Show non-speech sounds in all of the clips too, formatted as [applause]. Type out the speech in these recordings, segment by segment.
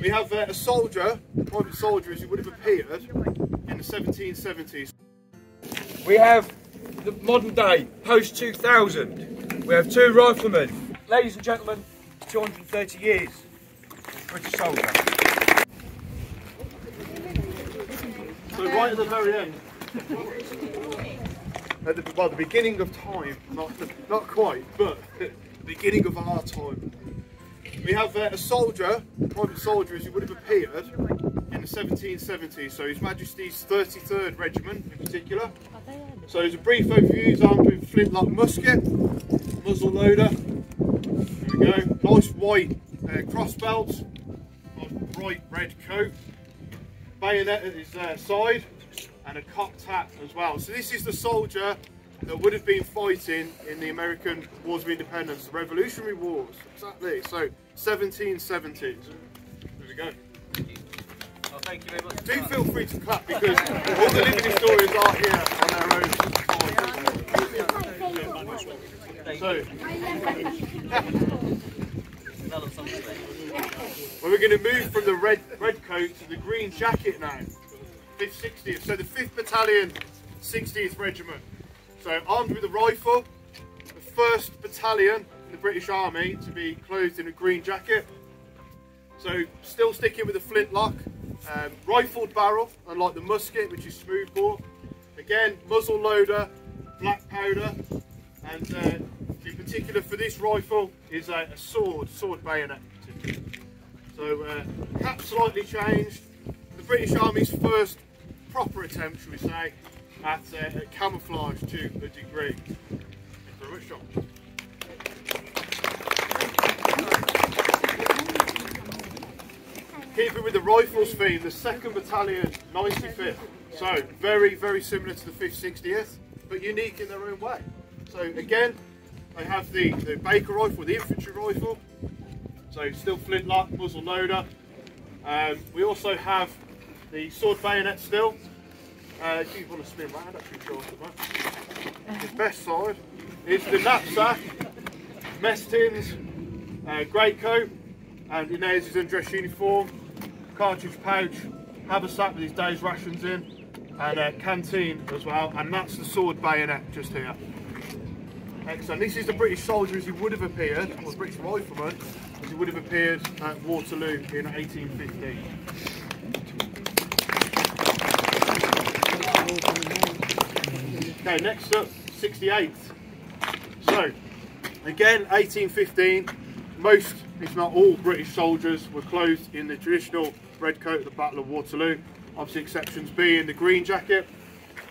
We have uh, a soldier, a private soldier as he would have appeared in the 1770s. We have the modern day, post 2000. We have two riflemen. Ladies and gentlemen, 230 years. British soldier. So right at the very end, at the, well, the beginning of time, not not quite, but the beginning of our time, we have uh, a soldier, private soldier as he would have appeared in the 1770s. So His Majesty's 33rd Regiment in particular. So there's a brief overview, he's armed with flintlock musket, muzzle loader. There we go. Nice white uh, cross belt, nice bright red coat, bayonet at his uh, side, and a cocked hat as well. So this is the soldier that would have been fighting in the American Wars of Independence, the Revolutionary Wars. Exactly. So 1770s. There we go. Thank you very much. Do feel free to clap because all the living historians are here on their own. So, well, we're going to move from the red red coat to the green jacket now. 5th 60th. So the 5th Battalion, 60th Regiment. So armed with a rifle, the 1st Battalion the British Army to be clothed in a green jacket. So still sticking with the flintlock, um, rifled barrel, unlike the musket, which is smoothbore. Again, muzzle loader, black powder, and uh, in particular for this rifle is a, a sword, sword bayonet. So uh, cap slightly changed. The British Army's first proper attempt, shall we say, at, uh, at camouflage to a degree. Thank you very much, John. Keeping with the rifles theme, the 2nd Battalion, 95th. So very, very similar to the 5th, 60th, but unique in their own way. So again, they have the, the Baker rifle, the infantry rifle. So still flintlock, muzzle loader. Um, we also have the sword bayonet still. Uh, if you want to spin round, actually, sure The best side is the knapsack, mess tins, uh, great coat, and in there's his undress uniform, cartridge pouch, haversack with his day's rations in, and a canteen as well, and that's the sword bayonet just here. Excellent. This is the British soldier as he would have appeared, or the British rifleman as he would have appeared at Waterloo in 1815. Okay, next up, 68th. So, again, 1815, most, if not all, British soldiers were clothed in the traditional red coat at the Battle of Waterloo. Obviously, exceptions being the green jacket.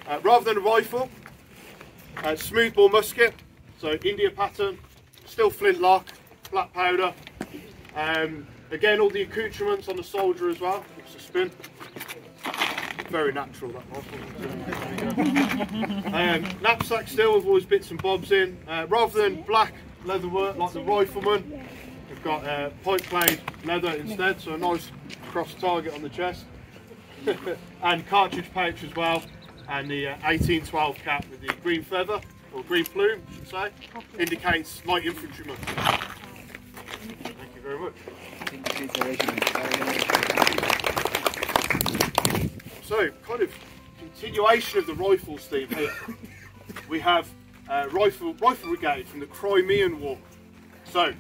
Uh, rather than a rifle, uh, smoothbore musket, so India pattern, still flintlock, black powder. Um, again, all the accoutrements on the soldier as well. It's a spin very natural that one. [laughs] um, knapsack still with all his bits and bobs in. Uh, rather than black leather work like the rifleman, we've got uh, pipe clay leather instead, so a nice cross target on the chest. [laughs] and cartridge pouch as well, and the uh, 1812 cap with the green feather, or green plume, I should say, indicates light infantryman. Thank you very much. So, kind of continuation of the rifles theme here. [laughs] We have uh, rifle rifle brigade from the Crimean War. So,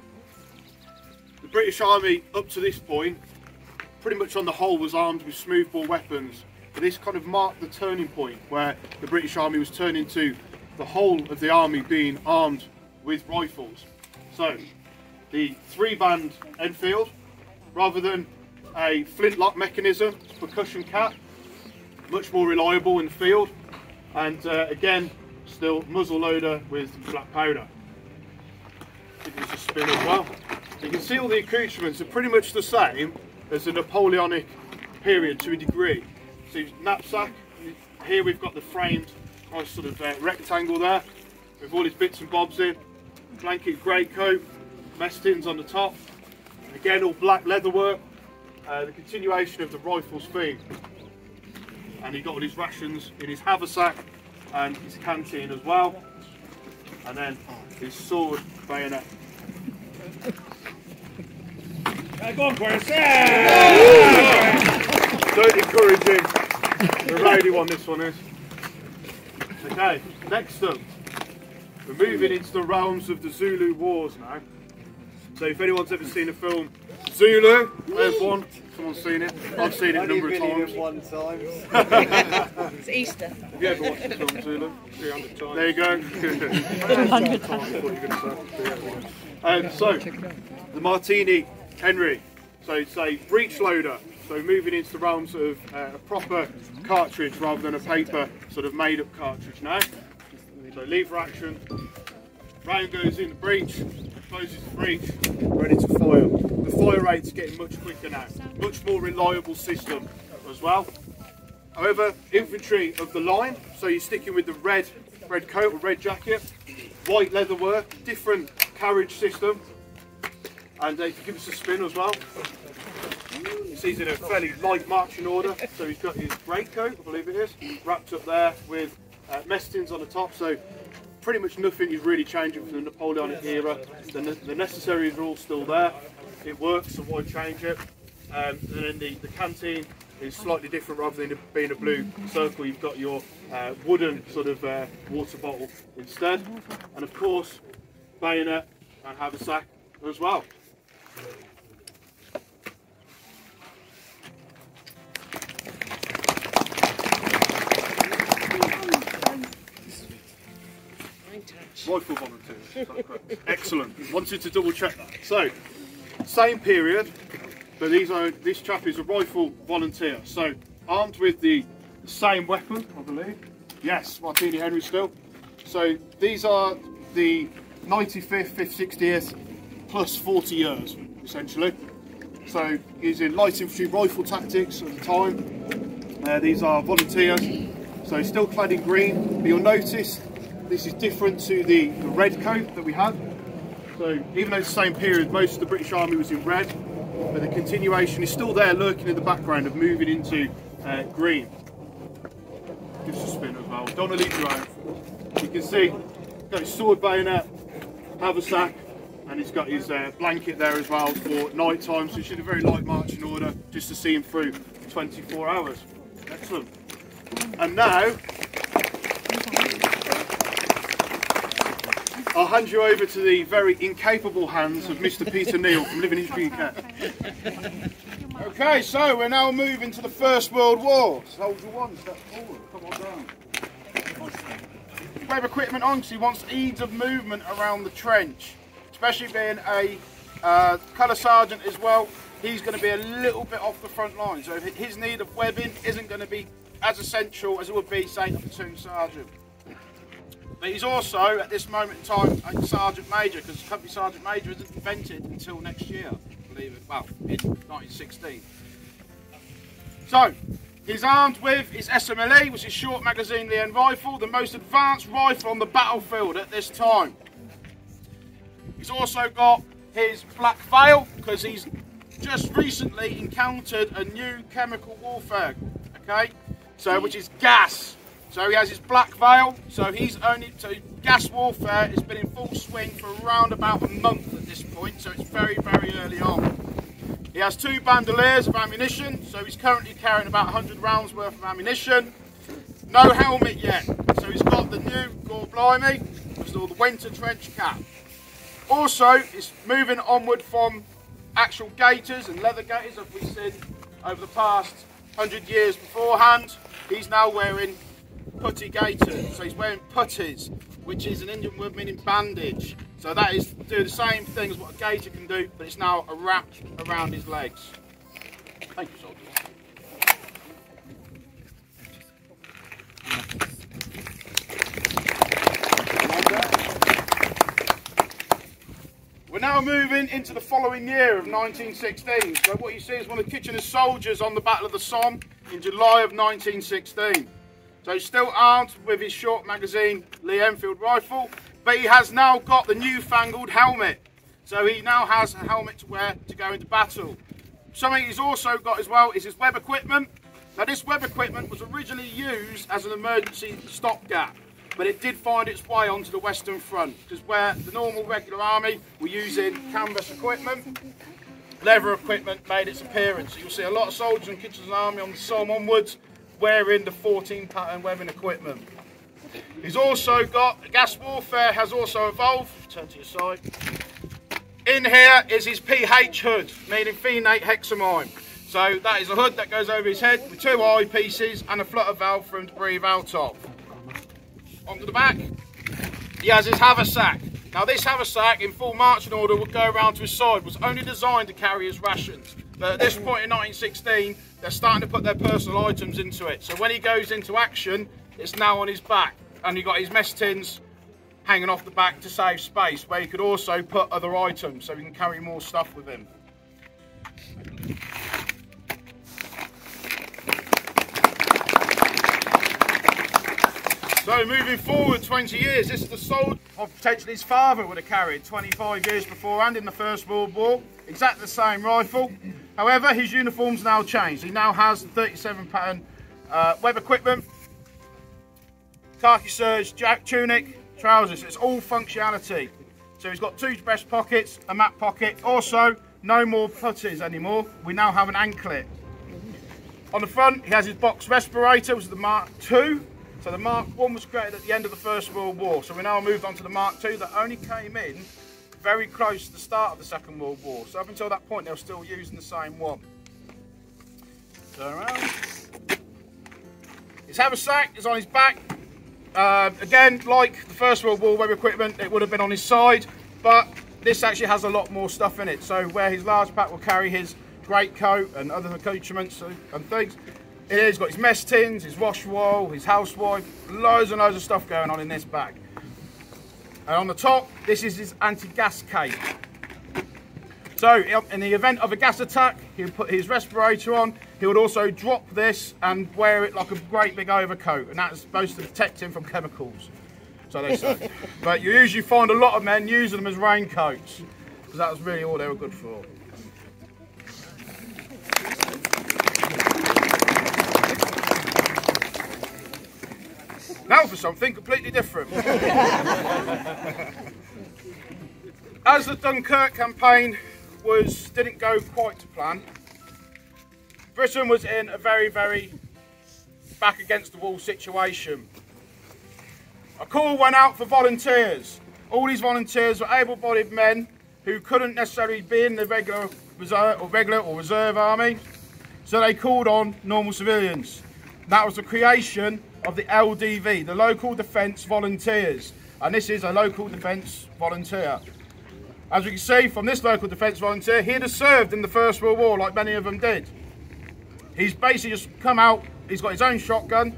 the British Army up to this point, pretty much on the whole, was armed with smoothbore weapons. But this kind of marked the turning point where the British Army was turning to the whole of the army being armed with rifles. So, the three-band Enfield, rather than a flintlock mechanism, percussion cap, much more reliable in the field and uh, again still muzzle loader with black powder give this a spin as well you can see all the accoutrements are pretty much the same as a Napoleonic period to a degree. So knapsack here we've got the framed nice sort of uh, rectangle there with all his bits and bobs in. Blanket greatcoat mess tins on the top. Again all black leather work uh, the continuation of the rifles theme. And he got all his rations in his haversack and his canteen as well. And then his sword bayonet go on, Chris. Yeah! amazing. The rowdy one, this one is. Okay, next up, we're moving into the realms of the Zulu Wars now. So if anyone's ever seen a film, Zulu, there's one. Someone's seen it. I've seen it a number of times. one time. [laughs] It's Easter. Have you ever watched the film Zulu? 300 times. There you go. 200 [laughs] times, what you're going to say. Um, so, the Martini Henry. So it's a breech loader. So moving into the realms of uh, a proper cartridge rather than a paper sort of made up cartridge now. So lever action, round goes in the breech, closes the breech, ready to fire. The fire rate's getting much quicker now, much more reliable system as well. However, infantry of the line, so you're sticking with the red red coat or red jacket, white leather work, different carriage system, and uh, if you give us a spin as well. He's in a fairly light marching order, so he's got his greatcoat, I believe it is, wrapped up there with uh, mess tins on the top, so pretty much nothing is really changing from the Napoleonic era. The, the necessaries are all still there. It works, so why change it? Um, and then the, the canteen is slightly different rather than being a blue circle. You've got your uh, wooden sort of uh, water bottle instead. And of course, bayonet and haversack as well. Rifle volunteers. Excellent. Wanted to double check that. So, same period, but these are this chap is a rifle volunteer. So, armed with the same weapon, I believe. Yes, Martini Henry still. So these are the 95th, 5th, 60th, plus 40 years, essentially. So he's in light infantry rifle tactics at the time. Uh, these are volunteers, so still clad in green, but you'll notice this is different to the, the red coat that we had. So even though it's the same period, most of the British Army was in red, but the continuation is still there lurking in the background of moving into uh, green. Gives a spin as well. Don't leave you out. You can see, got his sword bayonet, haversack, and he's got his uh, blanket there as well for night time, so he should have a very light marching order just to see him through 24 hours. Excellent. And now, I'll hand you over to the very incapable hands of Mr. Peter Neal from Living History UK. Okay, so we're now moving to the First World War. Soldier one, step forward. Come on down. Web equipment on because he wants ease of movement around the trench, especially being a uh, colour sergeant as well. He's going to be a little bit off the front line, so his need of webbing isn't going to be as essential as it would be, say, a platoon sergeant. But he's also, at this moment in time, a sergeant major because company sergeant major isn't invented until next year, believe it. Well, in 1916. So, he's armed with his SMLE, which is short magazine Lee Enfield rifle, the most advanced rifle on the battlefield at this time. He's also got his black veil because he's just recently encountered a new chemical warfare. Okay, so which is gas. So he has his black veil. So he's only so gas warfare has been in full swing for around about a month at this point. So it's very very early on. He has two bandoliers of ammunition. So he's currently carrying about 100 rounds worth of ammunition. No helmet yet. So he's got the new Gore Blimey, which is called the winter trench cap. Also, it's moving onward from actual gaiters and leather gaiters that we've seen over the past 100 years beforehand. He's now wearing puttee gaiters. So he's wearing puttees, which is an Indian word meaning bandage. So that is do the same thing as what a gaiter can do, but it's now a wrap around his legs. Thank you, soldier. We're now moving into the following year of 1916. So what you see is one of Kitchener's soldiers on the Battle of the Somme in July of 1916. So he's still armed with his short magazine Lee Enfield rifle, but he has now got the newfangled helmet. So he now has a helmet to wear to go into battle. Something he's also got as well is his web equipment. Now this web equipment was originally used as an emergency stopgap, but it did find its way onto the Western Front because where the normal regular army were using canvas equipment, leather equipment made its appearance. So you'll see a lot of soldiers in Kitchener's Army on the Somme onwards wearing the 14 pattern webbing equipment. He's also got, gas warfare has also evolved, turn to your side. In here is his PH hood, meaning phenate hexamine. So that is a hood that goes over his head with two eyepieces and a flutter valve for him to breathe out of. Onto the back, he has his haversack. Now this haversack in full marching order would go around to his side, was only designed to carry his rations. But at this point in 1916, they're starting to put their personal items into it. So when he goes into action, it's now on his back. And you've got his mess tins hanging off the back to save space, where he could also put other items so he can carry more stuff with him. So moving forward 20 years, this is the sword of potentially his father would have carried 25 years before and in the First World War. Exactly the same rifle. However, his uniform's now changed. He now has the 37 pattern uh, web equipment, khaki serge, jack tunic, trousers. It's all functionality. So he's got two breast pockets, a map pocket. Also, no more puttees anymore. We now have an anklet. On the front, he has his box respirator, which is the Mark II. So the Mark 1 was created at the end of the First World War. So we now moved on to the Mark 2 that only came in very close to the start of the Second World War. So up until that point, they were still using the same one. Turn around. His haversack is on his back. Uh, again, like the First World War web equipment, it would have been on his side, but this actually has a lot more stuff in it. So where his large pack will carry his great coat and other accoutrements and things, he's got his mess tins, his wash roll, his housewife, loads and loads of stuff going on in this bag. And on the top, this is his anti-gas cape. So in the event of a gas attack, he'll put his respirator on. He would also drop this and wear it like a great big overcoat, and that's supposed to protect him from chemicals. So they say. [laughs] but you usually find a lot of men using them as raincoats, because that was really all they were good for. Now for something completely different. [laughs] As the Dunkirk campaign was didn't go quite to plan, Britain was in a very, very back against the wall situation. A call went out for volunteers. All these volunteers were able-bodied men who couldn't necessarily be in the regular reserve or regular or reserve army, so they called on normal civilians. That was the creation of the LDV, the Local Defence Volunteers. And this is a local defence volunteer. As we can see from this local defence volunteer, he'd have served in the First World War like many of them did. He's basically just come out, he's got his own shotgun.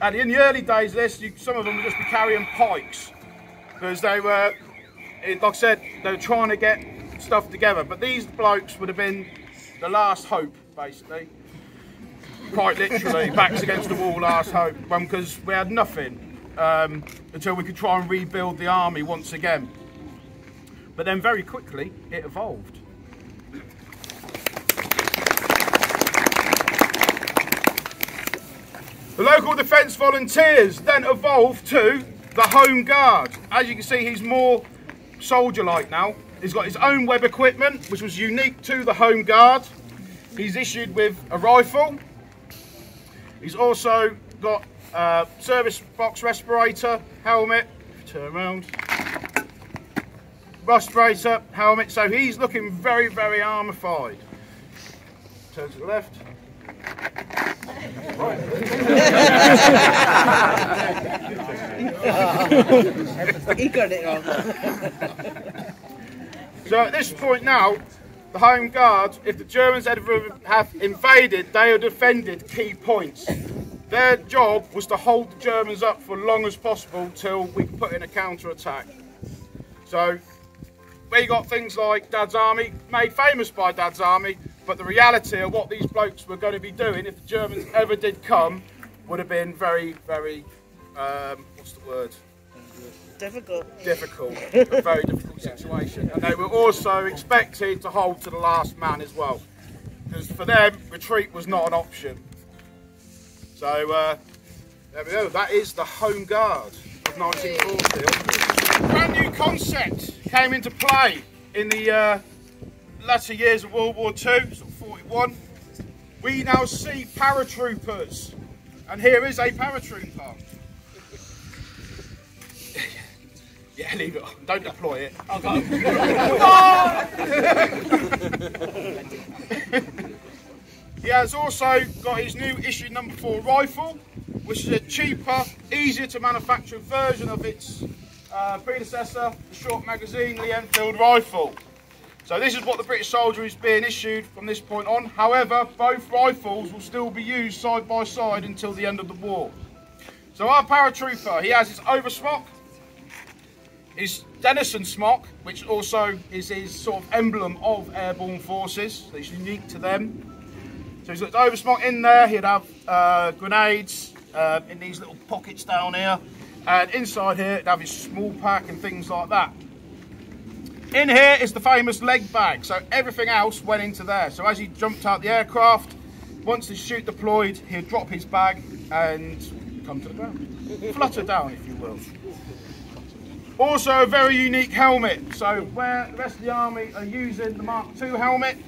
And in the early days of this, you, some of them would just be carrying pikes. Because they were, like I said, they were trying to get stuff together. But these blokes would have been the last hope, basically quite literally backs against the wall last hope because we had nothing um, until we could try and rebuild the army once again. But then very quickly it evolved. The local defence volunteers then evolved to the Home Guard. As you can see, he's more soldier-like now. He's got his own web equipment, which was unique to the Home Guard. He's issued with a rifle, He's also got uh, service box respirator, helmet, turn around, respirator, helmet, so he's looking very, very armified. Turn to the left. he got it so at this point now, the Home Guard, if the Germans had have invaded, they had defended key points. Their job was to hold the Germans up for as long as possible till we put in a counter-attack. So we got things like Dad's Army, made famous by Dad's Army, but the reality of what these blokes were going to be doing if the Germans ever did come would have been very, very, um, what's the word? Difficult. Difficult, a very difficult situation. And they were also expected to hold to the last man as well. Because for them, retreat was not an option. So, uh, there we go. That is the Home Guard of 1940. Brand new concept came into play in the uh, latter years of World War II, sort of 41, we now see paratroopers. And here is a paratrooper. Yeah, leave it. Don't deploy it. I'll go. [laughs] he has also got his new issue number four rifle, which is a cheaper, easier to manufacture version of its uh, predecessor, the short magazine Lee Enfield rifle. So this is what the British soldier is being issued from this point on. However, both rifles will still be used side by side until the end of the war. So our paratrooper, he has his oversmock, his Denison smock, which also is his sort of emblem of airborne forces. So it's unique to them. So he's got his oversmock in there. He'd have uh, grenades uh, in these little pockets down here. And inside here, he'd have his small pack and things like that. In here is the famous leg bag. So everything else went into there. So as he jumped out the aircraft, once the chute deployed, he'd drop his bag and come to the ground. Flutter down, if you will. Also a very unique helmet. So where the rest of the army are using the Mark II helmet,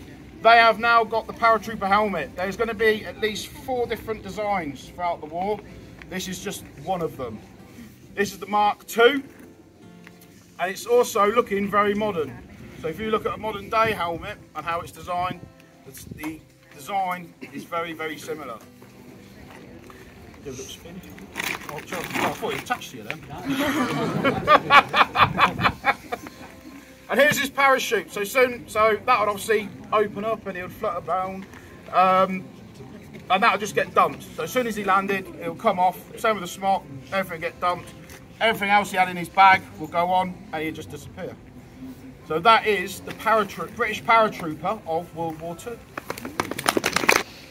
they have now got the paratrooper helmet. There's going to be at least four different designs throughout the war. This is just one of them. This is the Mark II, and it's also looking very modern. So if you look at a modern day helmet and how it's designed, the design is very, very similar. Oh, I you [laughs] and here's his parachute. So soon, so that would obviously open up and he would flutter down. Um, and that would just get dumped. So as soon as he landed, it will come off. Same with the smock, everything get dumped. Everything else he had in his bag will go on and he'll just disappear. So that is the British paratrooper of World War II.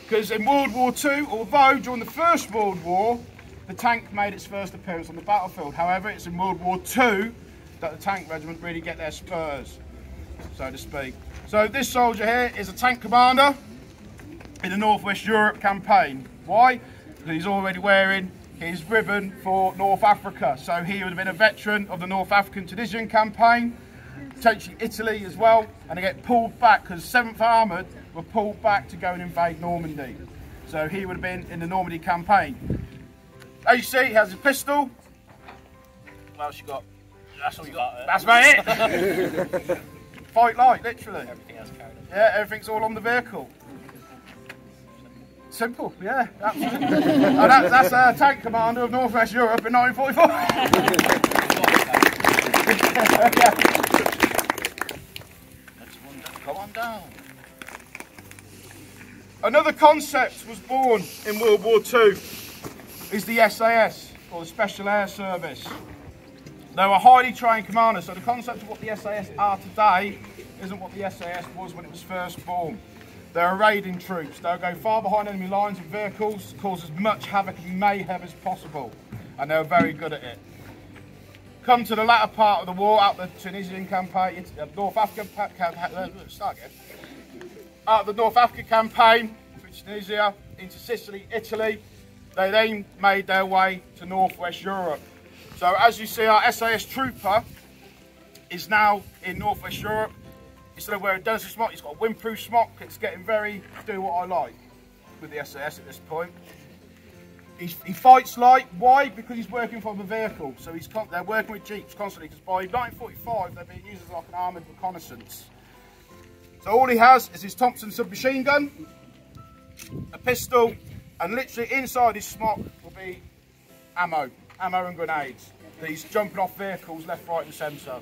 Because in World War II, although during the First World War, the tank made its first appearance on the battlefield. However, it's in World War II that the tank regiment really get their spurs, so to speak. So this soldier here is a tank commander in the Northwest Europe campaign. Why? Because he's already wearing his ribbon for North Africa. So he would have been a veteran of the North African Tunisian campaign, potentially Italy as well, and they get pulled back because 7th Armoured were pulled back to go and invade Normandy. So he would have been in the Normandy campaign. As you see, he has a pistol. What else you got? That's all you got. Eh? That's about it. [laughs] Fight light, literally. Everything else carried on. Yeah, everything's all on the vehicle. Simple, yeah, absolutely. and that, that's a tank commander of Northwest Europe in 1944. [laughs] [laughs] Come on down. Another concept was born in World War II is the SAS, or the Special Air Service. They were highly trained commanders, so the concept of what the SAS are today isn't what the SAS was when it was first born. They're raiding troops. They'll go far behind enemy lines and vehicles, cause as much havoc and mayhem as possible, and they were very good at it. Come to the latter part of the war, out the Tunisian campaign, uh, North Africa, uh, start again. Of the North Africa campaign, through Tunisia, into Sicily, Italy, they then made their way to Northwest Europe. So as you see, our SAS Trooper is now in Northwest Europe. Instead of wearing Denison smock, he's got a windproof smock. It's getting very do what I like with the SAS at this point. He's, he fights light. Why? Because he's working from a vehicle. So he's they're working with jeeps constantly. Because by 1945, they're being used as like an armoured reconnaissance. So all he has is his Thompson submachine gun, a pistol, and literally inside his smock will be ammo, ammo and grenades. He's jumping off vehicles left, right and centre.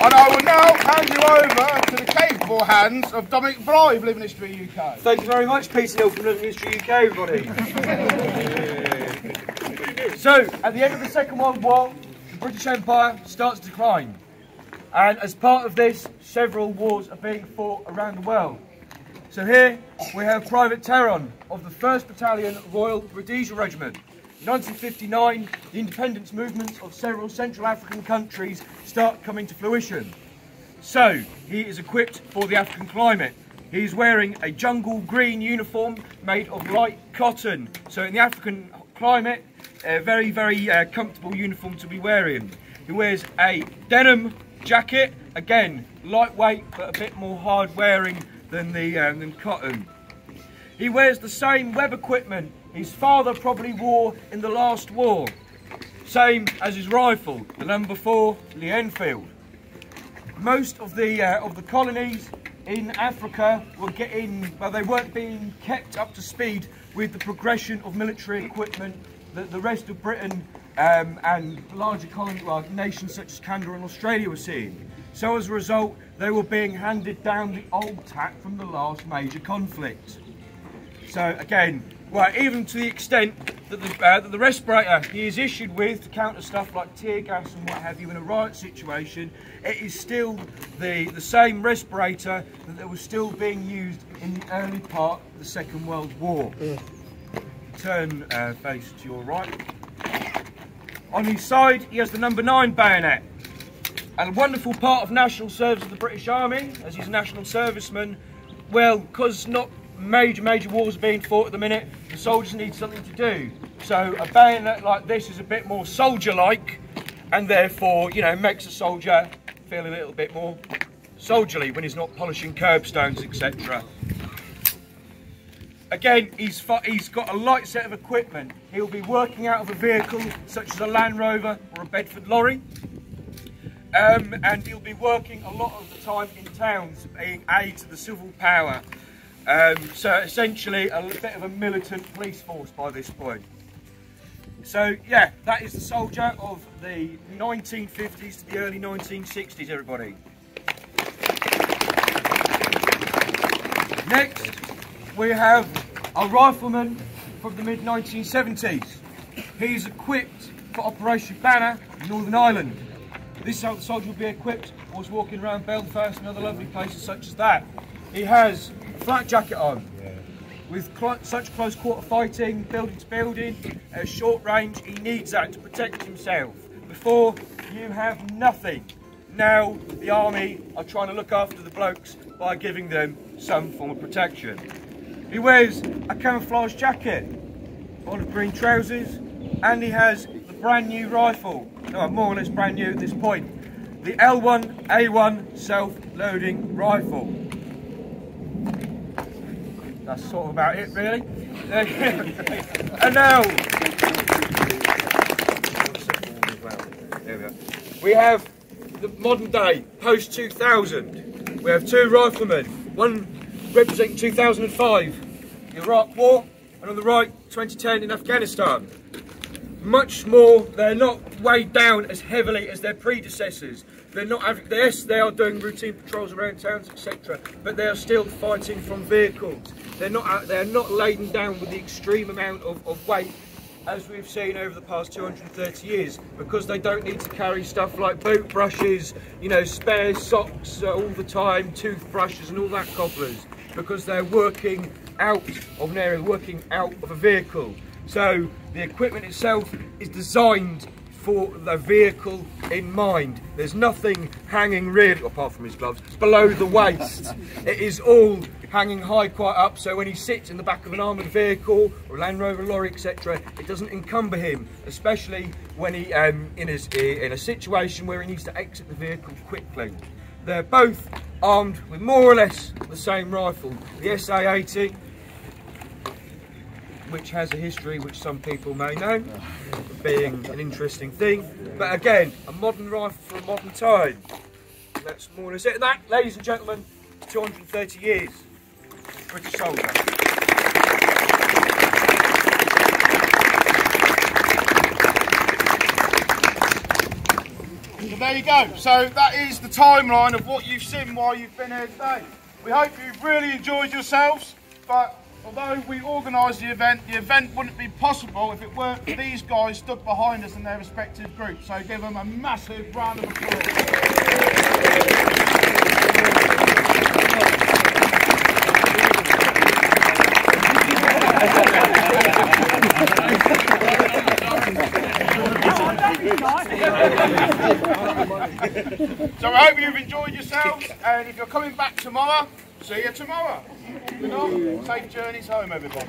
And I will now hand you over to the capable hands of Dominic Bly of Living History UK. Thank you very much, Peter Hill from Living History UK, everybody. [laughs] so, at the end of the Second World War, the British Empire starts to decline. And as part of this, several wars are being fought around the world. So here we have Private Teron of the 1st Battalion Royal Rhodesia Regiment. In 1959, the independence movements of several Central African countries start coming to fruition. So, he is equipped for the African climate. He's wearing a jungle green uniform made of light cotton. So in the African climate, a very, very uh, comfortable uniform to be wearing. He He wears a denim jacket, again lightweight but a bit more hard wearing than the um, than cotton. He wears the same web equipment his father probably wore in the last war, same as his rifle, the number four Lee Enfield. Most of the uh, of the colonies in Africa were getting, well, they weren't being kept up to speed with the progression of military equipment that the rest of Britain um, and larger colony, well, nations such as Canada and Australia were seeing. So as a result, they were being handed down the old tack from the last major conflict. So again, well, even to the extent that the, uh, that the respirator he is issued with to counter stuff like tear gas and what have you in a riot situation, it is still the, the same respirator that was still being used in the early part of the Second World War. Turn uh, face to your right. On his side, he has the number nine bayonet. And a wonderful part of national service of the British Army, as he's a national serviceman, well, because not major, major wars are being fought at the minute, the soldiers need something to do. So a bayonet like this is a bit more soldier-like, and therefore, you know, makes a soldier feel a little bit more soldierly when he's not polishing curbstones, etc. Again, he's, he's got a light set of equipment. He'll be working out of a vehicle such as a Land Rover or a Bedford lorry. Um, and he'll be working a lot of the time in towns, being aid to the civil power. Um, so essentially a bit of a militant police force by this point. So yeah, that is the soldier of the 1950s to the early 1960s, everybody. Next, we have a rifleman from the mid-1970s. He's equipped for Operation Banner in Northern Ireland. This soldier will be equipped whilst walking around Belfast and other lovely places such as that. He has a flak jacket on. With cl such close quarter fighting, building to building, at short range, he needs that to protect himself. Before, you have nothing. Now, the army are trying to look after the blokes by giving them some form of protection. He wears a camouflage jacket, olive green trousers, and he has the brand new rifle, no, more or less brand new at this point, the L1A1 self-loading rifle. That's sort of about it, really. [laughs] and now, we have the modern day, post 2000. We have two riflemen, one representing 2005, the Iraq War, and on the right, 2010 in Afghanistan. Much more, they're not weighed down as heavily as their predecessors. They're not, yes, they are doing routine patrols around towns, etc., but they are still fighting from vehicles. They're not, they're not laden down with the extreme amount of, of weight as we've seen over the past 230 years because they don't need to carry stuff like boot brushes, you know, spare socks uh, all the time, toothbrushes and all that cobblers because they're working out of an area, working out of a vehicle. So the equipment itself is designed for the vehicle in mind. There's nothing hanging really, apart from his gloves, below the waist. it is all hanging high quite up, so when he sits in the back of an armoured vehicle, or Land Rover lorry, etc., it doesn't encumber him, especially when he um, in, his, in a situation where he needs to exit the vehicle quickly. They're both armed with more or less the same rifle, the SA-80, which has a history which some people may know, being an interesting thing. But again, a modern rifle for a modern time. That's more or less it. That, ladies and gentlemen, 230 years. British soldier. So there you go. So that is the timeline of what you've seen while you've been here today. We hope you've really enjoyed yourselves, but although we organised the event, the event wouldn't be possible if it weren't for these guys stood behind us in their respective groups. So give them a massive round of applause. so I hope you've enjoyed yourselves, and if you're coming back tomorrow, see you tomorrow. Safe journeys home, everybody.